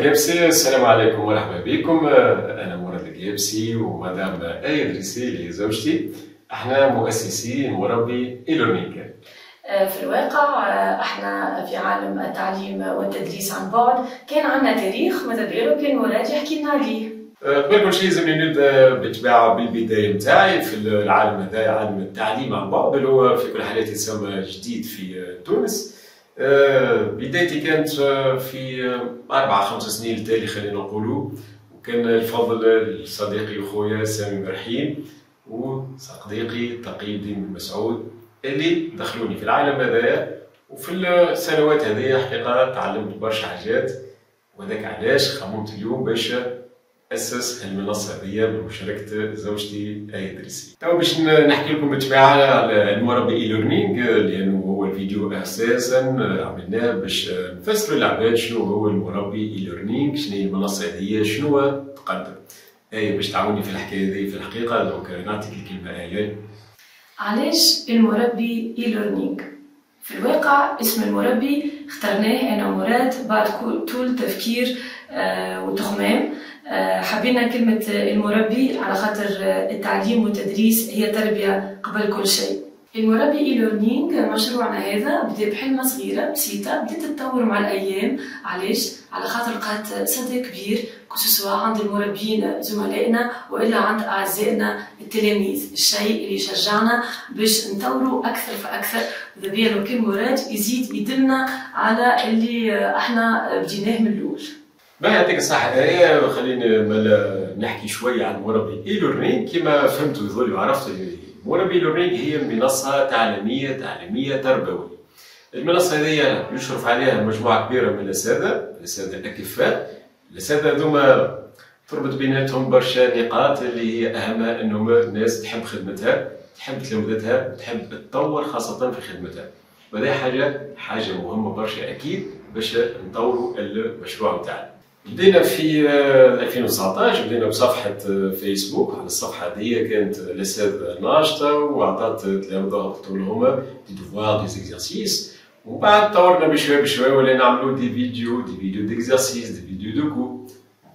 القيبسي السلام عليكم ورحمة بكم أنا مراد القيبسي ومدام آية دريسي اللي زوجتي إحنا مؤسسي مربي e-learning في الواقع إحنا في عالم التعليم والتدريس عن بعد. كان عندنا تاريخ ماذا بيا لو كان مراد يحكي لنا عليه. قبل كل شيء لازمني نبدأ بالطبيعة بالبداية نتاعي في العالم هذا عالم التعليم عن بعد. اللي هو في كل حالات يتسمى جديد في تونس. بدايتي كانت في أربعة خمس سنين التالي خلينا نقولوا وكان الفضل صديقي وخويا سامي مرحيم وصديقي تقي الدين بن مسعود اللي دخلوني في العالم هذايا وفي السنوات هذه حقيقة تعلمت برشا حاجات وذاك علاش خممت اليوم باش أسس المنصه هذه بمشاركة زوجتي آية دريسي. تو باش نحكي لكم بالطبيعه على المربي e-learning لأنه هو الفيديو أساسا عملناه باش نفسروا للعباد شنو هو المربي e-learning شنو هي المنصة هذه شنو تقدم. آية باش تعاوني في الحكاية هذه في الحقيقة donc نعطيك الكلمة آية. علاش المربي e-learning؟ في الواقع اسم المربي اخترناه أنا ومراد بعد طول تفكير آه وتخمام آه حبينا كلمة المربي على خاطر التعليم والتدريس هي تربية قبل كل شيء. المربي e-learning مشروعنا هذا. بدا بحلمة صغيرة بسيطة بدات تتطور مع الأيام. علاش؟ على خاطر لقات صدى كبير كسوا عند المربين زملائنا وإلا عند أعزائنا التلاميذ. الشيء اللي يشجعنا باش نطوروا أكثر فأكثر. ذا لو كان مراد يزيد يدلنا على اللي إحنا بديناه من الأول. باه يعطيك الصحة إيه خليني نحكي شوية عن مربي e-learning كما فهمتوا ذولي وعرفتوا مربي ليرنينغ هي منصة تعليمية تعليمية تربوية. المنصة هذه يشرف عليها مجموعة كبيرة من الأساتذة الأساتذة الأكفاء الأساتذة هذوما تربط بيناتهم برشا نقاط اللي هي أهمها أنهم الناس تحب خدمتها تحب تلامذتها تحب تطور خاصة في خدمتها. وهذه حاجة حاجة مهمة برشا أكيد باش نطوروا المشروع نتاعنا بدينا في 2019 بدينا بصفحة فيسبوك. على الصفحة هذه كانت الأساتذة ناشطة وعطات تلامذة حطوا لهم des devoirs des exercices ومن بعد طورنا بشوية بشوية ولينا نعملوا des vidéos des vidéos d'exercices des vidéos de cours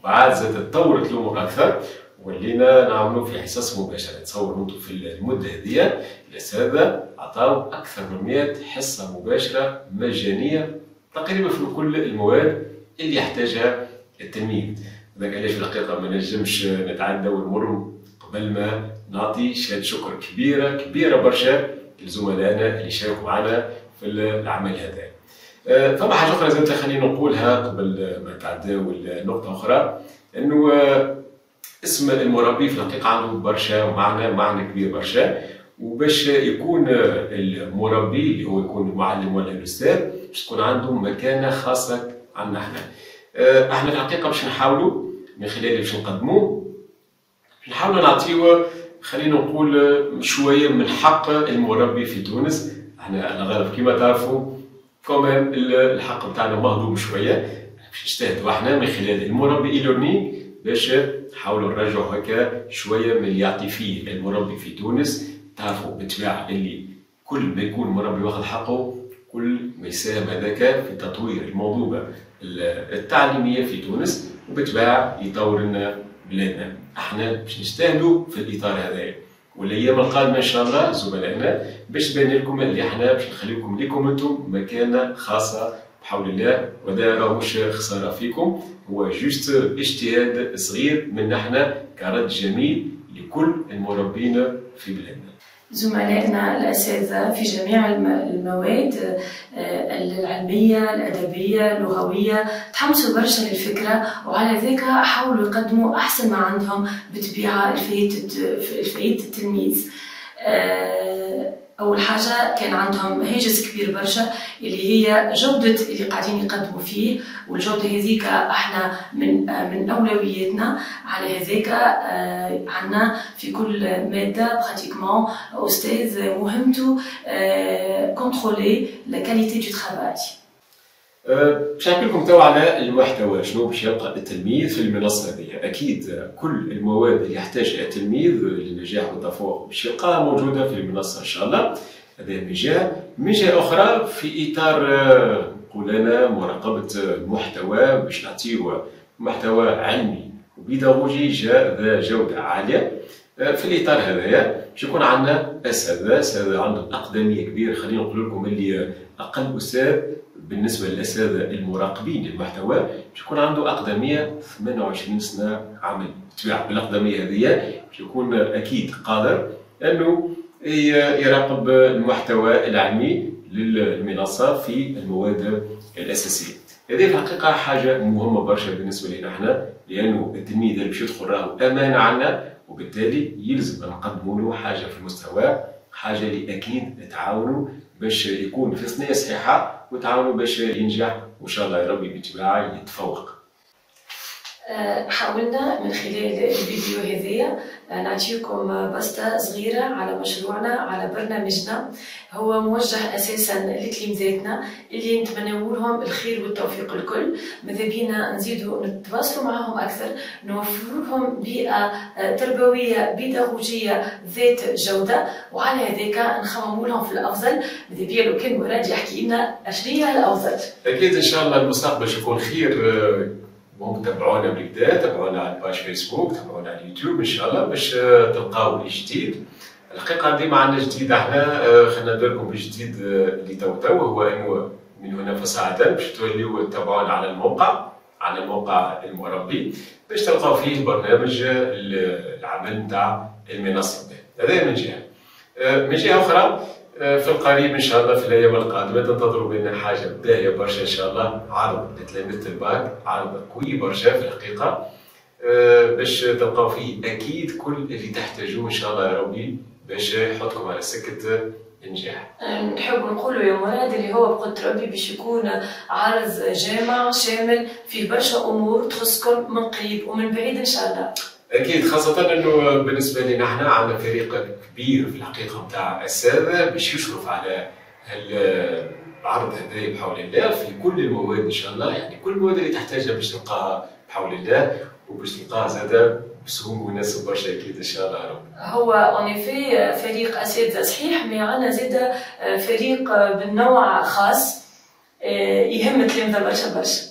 بعد زادت تطورت الأمور أكثر. ولينا نعملوا في حصص مباشرة تصوروا أنتم في المدة هذه. الأساتذة عطاو أكثر من 100 حصة مباشرة مجانية تقريبا في كل المواد اللي يحتاجها التلميذ هذاك علاش في الحقيقة ما نجمش نتعدى ونمر قبل ما نعطي شهادة شكر كبيرة كبيرة برشا لزملائنا اللي شاركوا معنا في العمل هذا. فما حاجة أخرى زادت خلينا نقولها قبل ما نتعداو لنقطه أخرى إنه اسم المربي في الحقيقة عنده برشا معنى معنى كبير برشا. وباش يكون المربي اللي هو يكون المعلم ولا الاستاذ باش تكون عنده مكانة خاصة عنا إحنا. إحنا في الحقيقة باش نحاولوا من خلال اللي باش نقدموه نحاولوا نعطيو خلينا نقول شوية من حق المربي في تونس. إحنا الغالب كما تعرفوا كمان الحق بتاعنا مهضوم شوية. باش نجتهدوا إحنا من خلال المربي e-learning باش نحاولوا نرجعوا هكا شوية من اللي يعطي فيه المربي في تونس. تعرفوا بالطبيعة اللي كل ما يكون مربي واخذ حقه كل هذاك في تطوير المنظومه التعليمية في تونس وبالطبع يطور لنا بلادنا. إحنا باش نجتهدوا في الإطار هذا. والايام القادمه ان شاء الله زملائنا باش تبين لكم اللي إحنا باش نخليكم لكم أنتم مكانة خاصة بحول الله. وهذا راهوش خسارة فيكم. هو جوست اجتهاد صغير من إحنا كرد جميل لكل المربين في بلادنا. زملائنا الأساتذة في جميع المواد العلمية الأدبية اللغوية تحمسوا برشا للفكرة وعلى ذلك حاولوا يقدموا أحسن ما عندهم بطبيعة لفائدة التلميذ. أول حاجة كان عندهم هاجس كبير برشا اللي هي جودة اللي قاعدين يقدموا فيه والجودة هذيك إحنا من من أولوياتنا. على هذاك عندنا في كل مادة pratiquement أستاذ مهمته contrôler la qualité de travail باش نحكي لكم توا على المحتوى شنو باش يلقى التلميذ في المنصة هذه؟ أكيد كل المواد اللي يحتاجها التلميذ للنجاح والتفوق باش يلقاها موجودة في المنصة إن شاء الله. هذا من جهة. من جهة أخرى في إطار يقول لنا مراقبة المحتوى باش نعطيو محتوى علمي وبيداغوجي ذا جودة عالية. في الإطار هذايا باش يكون عندنا اساتذه اساتذه عندهم أقدمية كبيرة. خلينا نقول لكم اللي أقل أستاذ بالنسبة للاساتذه المراقبين للمحتوى باش يكون عنده أقدمية 28 سنة عمل. بالطبيعه بالأقدمية هذه باش يكون أكيد قادر أنه يراقب المحتوى العلمي للمنصة في المواد الأساسية. هذه الحقيقة حاجة مهمة برشا بالنسبة لنا إحنا لأنه التلميذ اللي باش يدخل راهو امانه عنا وبالتالي يلزم نقدموا له حاجة في المستوى حاجة اللي أكيد تعاونوا باش يكون في صنيه صحيحة وتعاونوا باش ينجح وإن شاء الله يا ربي بالتباع يتفوق. حاولنا من خلال الفيديو هذيا أه، نعطيكم بسطة صغيرة على مشروعنا على برنامجنا. هو موجه أساسا لتلامذاتنا اللي نتمنوا لهم الخير والتوفيق الكل. ماذا بينا نزيدوا نتواصلوا معهم أكثر نوفروا لهم بيئة أه، تربوية بيداغوجية ذات جودة. وعلى هذاك نخمموا لهم في الأفضل. ماذا بيا لو كان مراد يحكي لنا أشنو هي الأفضل؟ أكيد إن شاء الله المستقبل يكون خير ممكن تابعونا بالكدا تابعونا على الباج فيسبوك تابعونا على اليوتيوب إن شاء الله باش تلقاو الجديد الحقيقة ديما عندنا جديد إحنا خلينا نديركم بالجديد اللي تو تو هو إنه من هنا فساعة باش توليو تتابعونا على الموقع على الموقع المربي باش تلقاو فيه برنامج العمل نتاع المنصه هذا من جهة. من جهة أخرى في القريب إن شاء الله في الأيام القادمة تنتظروا منا حاجة باهيه برشا إن شاء الله عرض لتلامذه الباك عرض قوي برشا في الحقيقة باش تلقاو فيه أكيد كل اللي تحتاجوه إن شاء الله يا ربي باش يحطكم على سكة النجاح. نحب نقولوا يا مراد اللي هو بقدر ربي باش يكون عرض جامع شامل فيه برشا أمور تخصكم من قريب ومن بعيد إن شاء الله. أكيد خاصة إنه بالنسبة لنا إحنا عندنا فريق كبير في الحقيقة نتاع اساتذه باش يشرف على العرض هذا بحول الله في كل المواد إن شاء الله يعني كل المواد اللي تحتاجها باش تلقاها بحول الله وباش تلقاها زادة بسهولة مناسب برشا أكيد إن شاء الله رب. هو أون فريق اساتذه صحيح mais عندنا زادة فريق بالنوع خاص يهم التلامذة برشا برشا.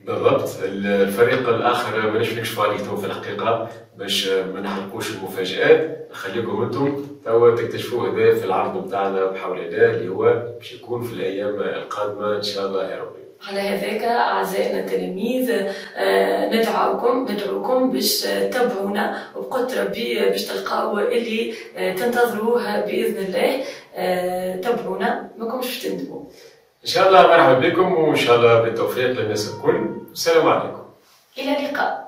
بالضبط. الفريق الآخر نكشفوا عليه تو في الحقيقة باش ما نحرقوش المفاجآت. نخليكم أنتم توا تكتشفوه هذا في العرض بتاعنا بحول الله اللي هو باش يكون في الأيام القادمة إن شاء الله يا ربي. على هذاك أعزائنا التلاميذ ندعوكم ندعوكم باش تتبعونا وبقدر ربي باش تلقاو اللي تنتظروه بإذن الله. تبعونا ماكمش تندموا. إن شاء الله مرحبا بكم وإن شاء الله بالتوفيق للناس الكل. والسلام عليكم. إلى اللقاء.